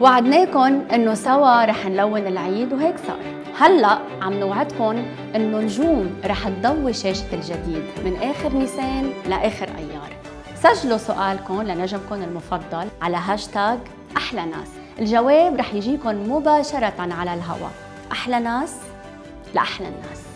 وعدناكم إنه سوا رح نلون العيد وهيك صار. هلأ عم نوعدكم إنه نجوم رح تضوي شاشة الجديد من آخر نيسان لآخر أيار. سجلوا سؤالكم لنجمكم المفضل على هاشتاج أحلى ناس. الجواب رح يجيكم مباشرة على الهواء أحلى ناس لأحلى الناس.